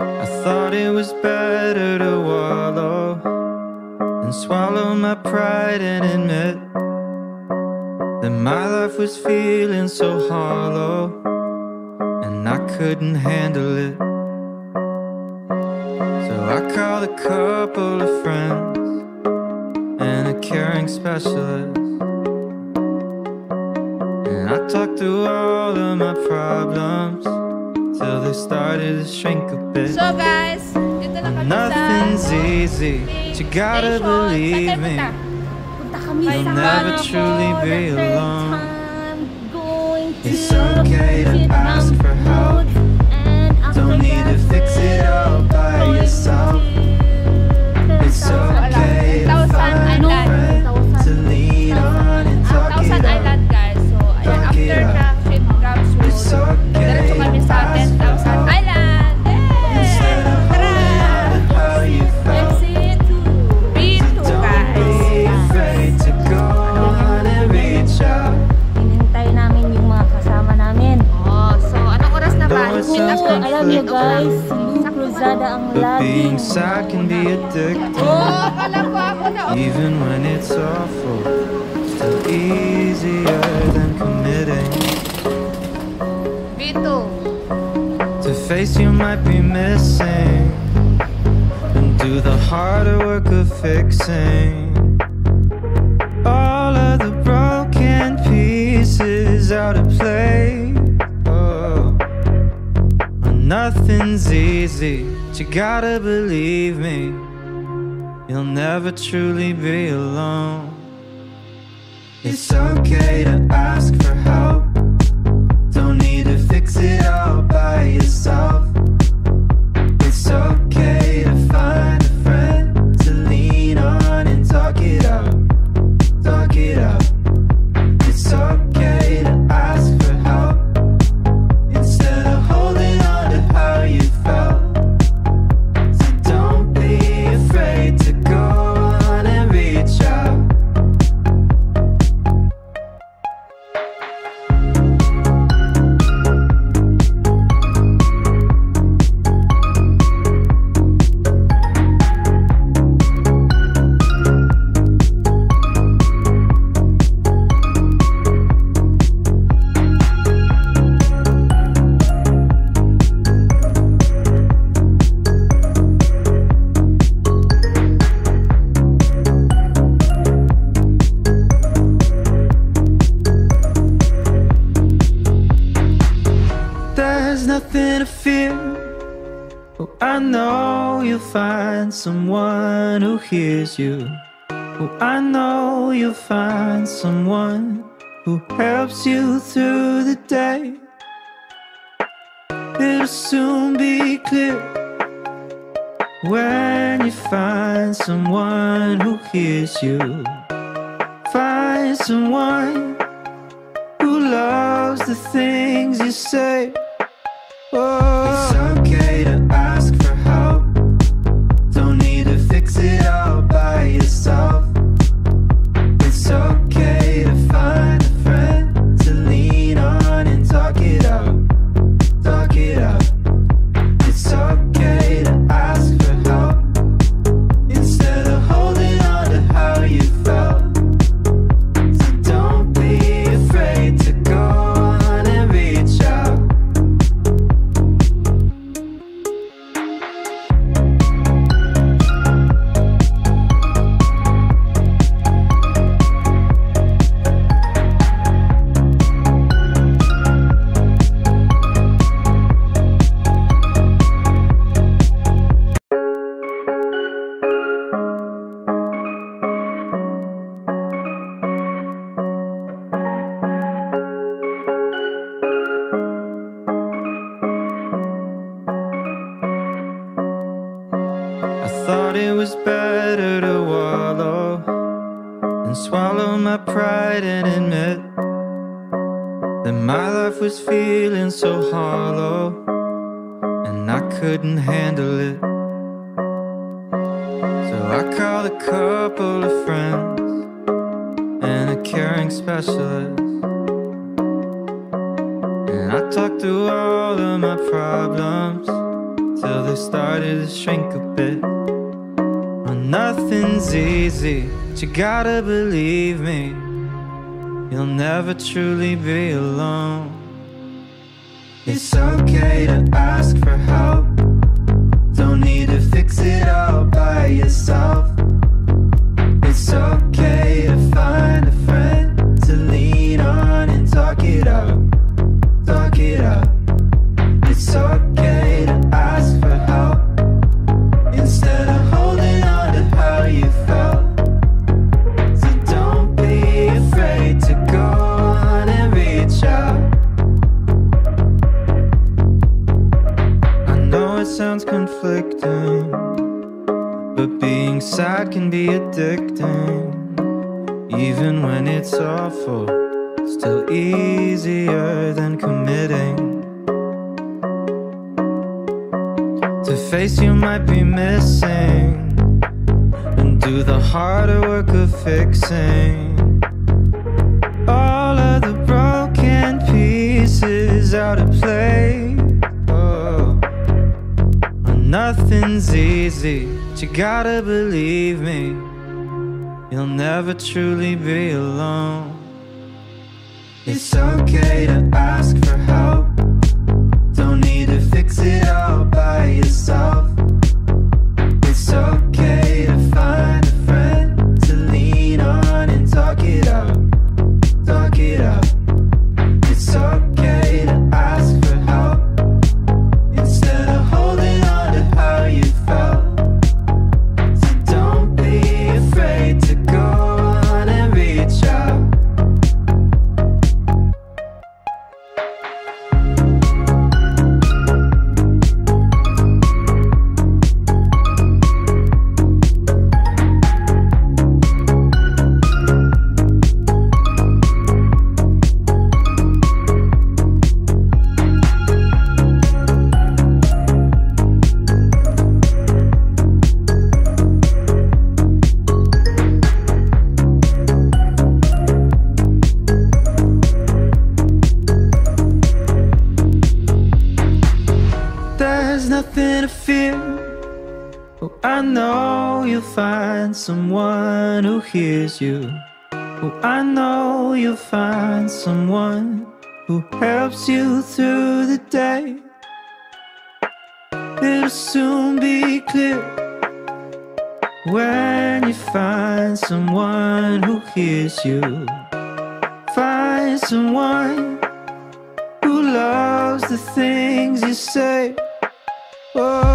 I thought it was better to wallow and swallow my pride and admit that my life was feeling so hollow and I couldn't handle it. So I called a couple of friends and a caring specialist. And I talked through all of my problems till they started to shrink a bit. So guys, dito na kami Nothing's sa easy, but you gotta station. believe me. punta? Kami You'll never truly be alone. time. Going to It's okay to ask for help. Don't need to fix it all by yourself. It's okay being sad can be addicting. Kala ko ako na. Even when it's awful, still easier than committing. Vito. To face you might be missing, and do the harder work of fixing all of the broken pieces out of place. Oh, nothing's easy, but you gotta believe me. You'll never truly be alone. It's okay to ask for help. Don't need to fix it all by yourself. Fear. Oh, I know you'll find someone who hears you. Oh, I know you'll find someone who helps you through the day. It'll soon be clear when you find someone who hears you. Find someone who loves the things you say. Life was feeling so hollow and I couldn't handle it. So I called a couple of friends and a caring specialist. And I talked through all of my problems till they started to shrink a bit. Well, Nothing's easy, but you gotta believe me. You'll never truly be alone. It's okay to ask for help. Don't need to fix it all by yourself. It's okay to face you might be missing and do the harder work of fixing all of the broken pieces out of place. Oh. Nothing's easy, but you gotta believe me. You'll never truly be alone. It's okay to ask for find someone who hears you. Oh, I know you'll find someone who helps you through the day. It'll soon be clear when you find someone who hears you. Find someone who loves the things you say. Oh.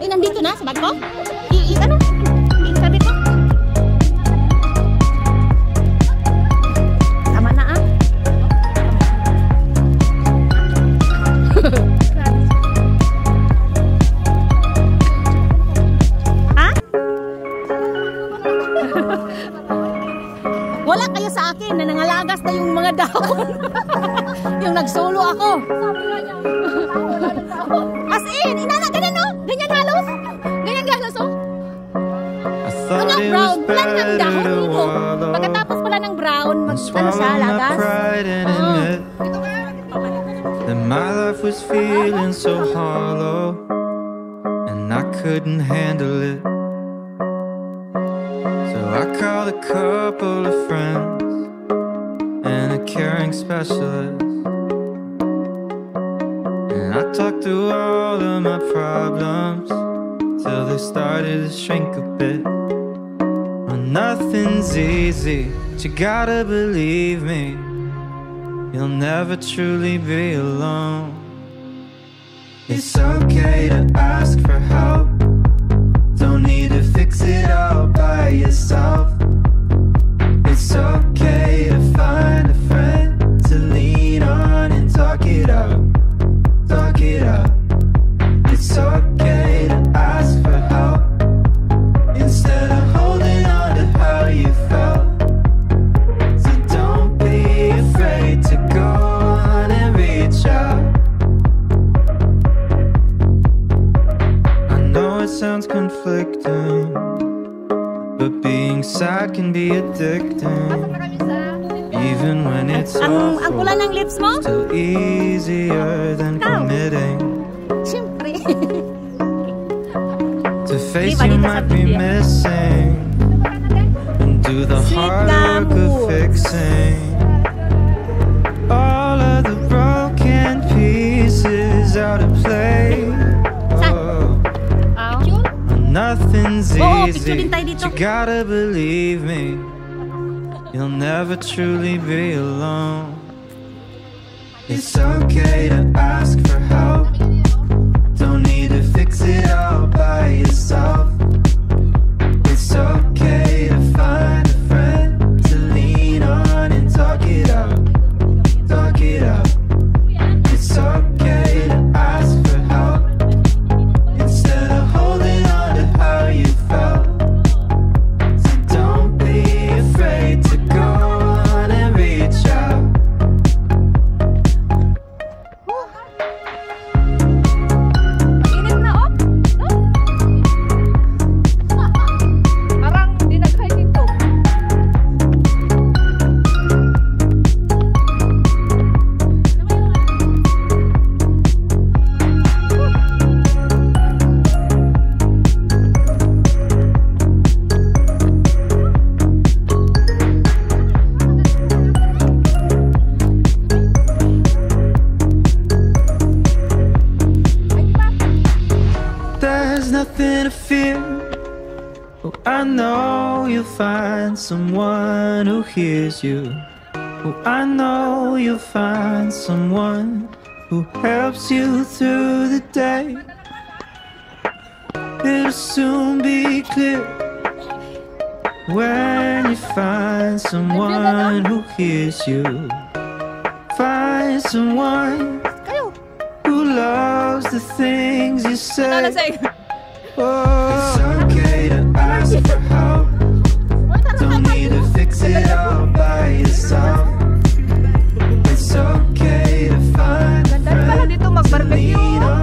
Eh, nandito na sa bag ko? I, i ano? Ko? Tama na ah. ha? Wala kayo sa akin na nangalagas na yung mga daon. yung nagsolo ako. As in, inana, ganyan no? Brown, was wala dahon to dito. Pagkatapos pala ng brown, mag, ano siya, lagas. and ah. Oo. that my life was feeling so hollow and I couldn't handle it. So I called a couple of friends and a caring specialist. And I talked through all of my problems till they started to shrink a bit. Nothing's easy, but you gotta believe me. You'll never truly be alone. It's okay to ask for help. Don't need to fix it all by yourself. sounds conflicting, but being sad can be addicting. Even when it's ang, awful, still easier than committing. To face you might be missing, and do the hard work of fixing. Nothing's Oo, easy. picture din tayo dito. You gotta believe me. You'll never truly be alone. It's okay to ask for help. Don't need to fix it all by yourself. Fear Oh, I know you'll find someone who hears you. Oh, I know you'll find someone who helps you through the day. It'll soon be clear when you find someone who hears you. Find someone who loves the things you it's okay to ask for help. Don't need to fix it all by yourself. It's okay to find a friend.